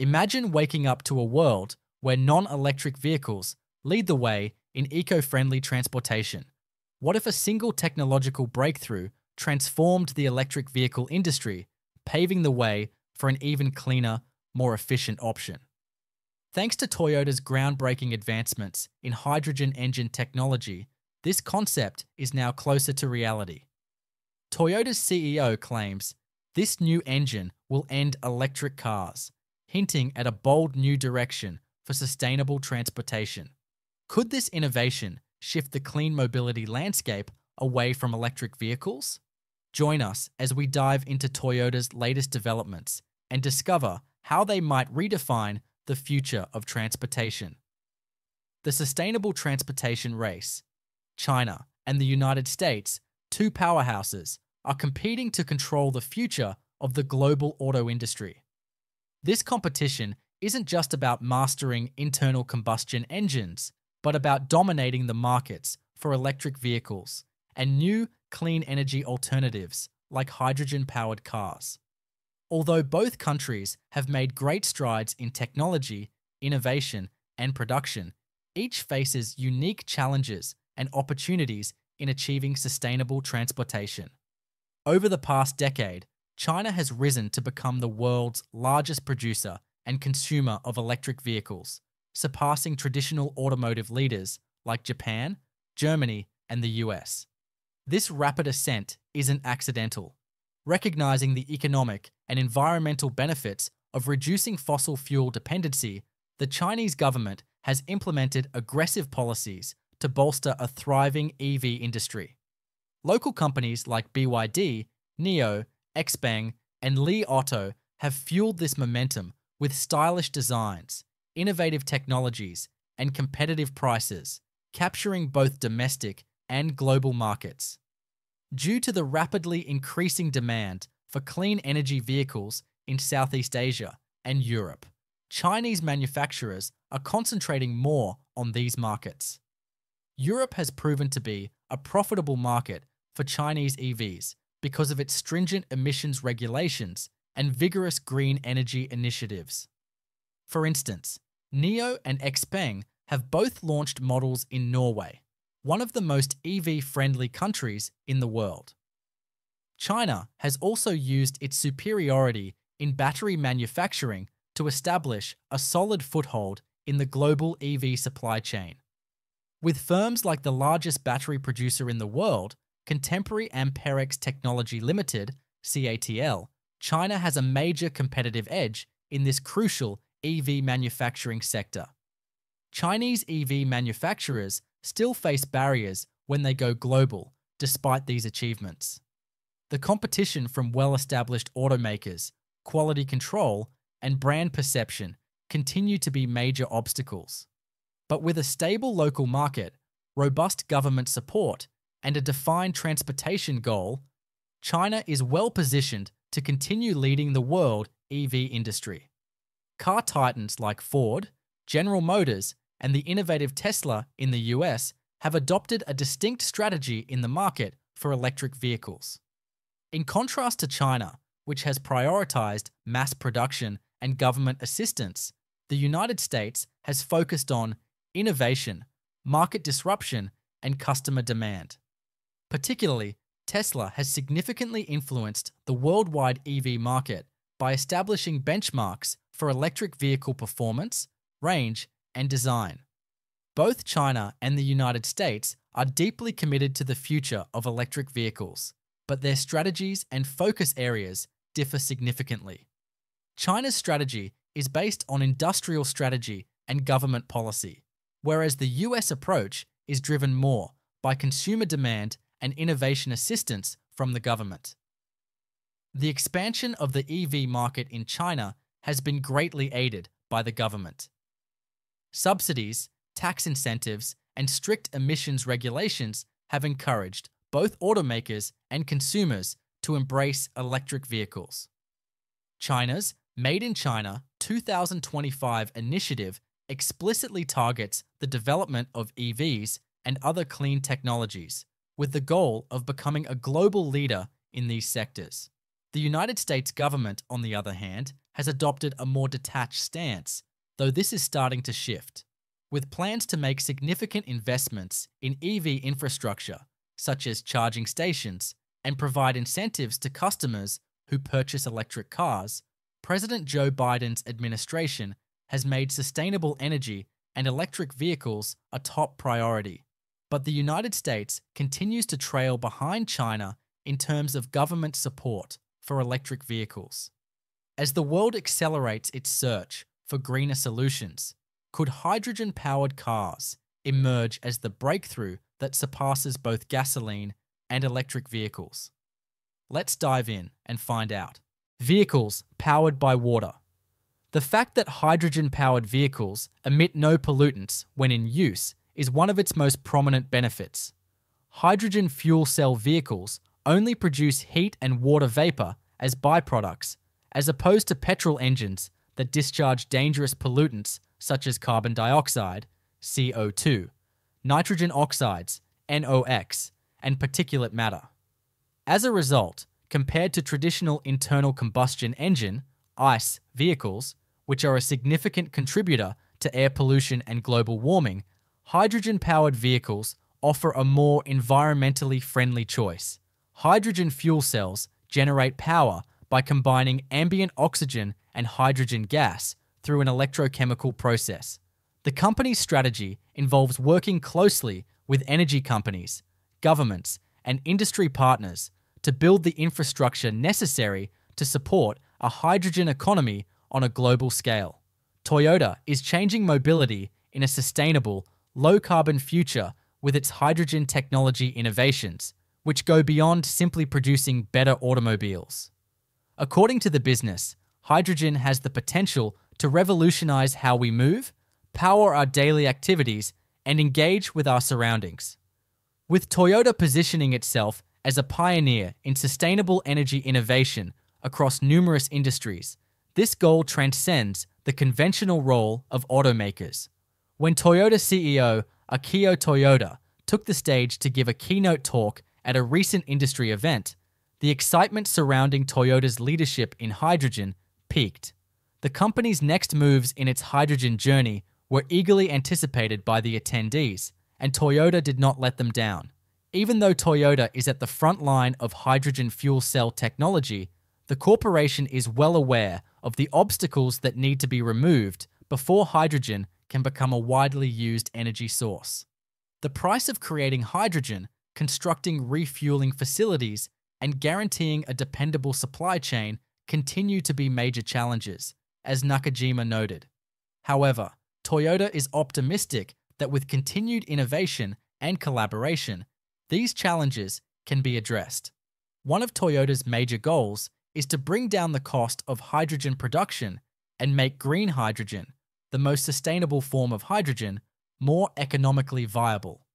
Imagine waking up to a world where non electric vehicles lead the way in eco friendly transportation. What if a single technological breakthrough transformed the electric vehicle industry, paving the way for an even cleaner, more efficient option? Thanks to Toyota's groundbreaking advancements in hydrogen engine technology, this concept is now closer to reality. Toyota's CEO claims this new engine will end electric cars, hinting at a bold new direction for sustainable transportation. Could this innovation shift the clean mobility landscape away from electric vehicles? Join us as we dive into Toyota's latest developments and discover how they might redefine the future of transportation. The Sustainable Transportation Race. China and the United States, two powerhouses, are competing to control the future of the global auto industry. This competition isn't just about mastering internal combustion engines, but about dominating the markets for electric vehicles and new clean energy alternatives like hydrogen powered cars. Although both countries have made great strides in technology, innovation, and production, each faces unique challenges and opportunities in achieving sustainable transportation. Over the past decade, China has risen to become the world's largest producer and consumer of electric vehicles, surpassing traditional automotive leaders like Japan, Germany, and the US. This rapid ascent isn't accidental. Recognizing the economic and environmental benefits of reducing fossil fuel dependency, the Chinese government has implemented aggressive policies to bolster a thriving EV industry. Local companies like BYD, NIO, XPeng, and Li Auto have fueled this momentum with stylish designs, innovative technologies, and competitive prices, capturing both domestic and global markets. Due to the rapidly increasing demand for clean energy vehicles in Southeast Asia and Europe, Chinese manufacturers are concentrating more on these markets. Europe has proven to be a profitable market for Chinese EVs because of its stringent emissions regulations and vigorous green energy initiatives. For instance, NIO and XPeng have both launched models in Norway, one of the most EV friendly countries in the world. China has also used its superiority in battery manufacturing to establish a solid foothold in the global EV supply chain. With firms like the largest battery producer in the world, Contemporary Amperex Technology Limited, CATL, China has a major competitive edge in this crucial EV manufacturing sector. Chinese EV manufacturers still face barriers when they go global, despite these achievements. The competition from well established automakers, quality control, and brand perception continue to be major obstacles. But with a stable local market, robust government support, and a defined transportation goal, China is well positioned to continue leading the world EV industry. Car titans like Ford, General Motors, and the innovative Tesla in the US have adopted a distinct strategy in the market for electric vehicles. In contrast to China, which has prioritized mass production and government assistance, the United States has focused on innovation, market disruption, and customer demand. Particularly, Tesla has significantly influenced the worldwide EV market by establishing benchmarks for electric vehicle performance, range, and design. Both China and the United States are deeply committed to the future of electric vehicles, but their strategies and focus areas differ significantly. China's strategy is based on industrial strategy and government policy, whereas the US approach is driven more by consumer demand and innovation assistance from the government. The expansion of the EV market in China has been greatly aided by the government. Subsidies, tax incentives, and strict emissions regulations have encouraged both automakers and consumers to embrace electric vehicles. China's Made in China 2025 initiative explicitly targets the development of EVs and other clean technologies, with the goal of becoming a global leader in these sectors. The United States government, on the other hand, has adopted a more detached stance, though this is starting to shift, with plans to make significant investments in EV infrastructure, such as charging stations, and provide incentives to customers who purchase electric cars. President Joe Biden's administration has made sustainable energy and electric vehicles a top priority. But the United States continues to trail behind China in terms of government support for electric vehicles. As the world accelerates its search for greener solutions, could hydrogen powered cars emerge as the breakthrough that surpasses both gasoline and electric vehicles? Let's dive in and find out. Vehicles powered by water. The fact that hydrogen powered vehicles emit no pollutants when in use is one of its most prominent benefits. Hydrogen fuel cell vehicles only produce heat and water vapor as byproducts, as opposed to petrol engines that discharge dangerous pollutants such as carbon dioxide, CO2, nitrogen oxides, NOx, and particulate matter. As a result, compared to traditional internal combustion engine, ICE, vehicles, which are a significant contributor to air pollution and global warming, hydrogen powered vehicles offer a more environmentally friendly choice. Hydrogen fuel cells generate power by combining ambient oxygen and hydrogen gas through an electrochemical process. The company's strategy involves working closely with energy companies, governments, and industry partners to build the infrastructure necessary to support a hydrogen economy on a global scale. Toyota is changing mobility in a sustainable, low carbon future with its hydrogen technology innovations, which go beyond simply producing better automobiles. According to the business, hydrogen has the potential to revolutionize how we move, power our daily activities, and engage with our surroundings. With Toyota positioning itself as a pioneer in sustainable energy innovation across numerous industries, this goal transcends the conventional role of automakers. When Toyota CEO Akio Toyoda took the stage to give a keynote talk at a recent industry event, the excitement surrounding Toyota's leadership in hydrogen peaked. The company's next moves in its hydrogen journey were eagerly anticipated by the attendees, and Toyota did not let them down. Even though Toyota is at the front line of hydrogen fuel cell technology, the corporation is well aware of the obstacles that need to be removed before hydrogen can become a widely used energy source. The price of creating hydrogen, constructing refueling facilities, and guaranteeing a dependable supply chain continue to be major challenges, as Nakajima noted. However, Toyota is optimistic that with continued innovation and collaboration, these challenges can be addressed. One of Toyota's major goals is to bring down the cost of hydrogen production and make green hydrogen, the most sustainable form of hydrogen, more economically viable.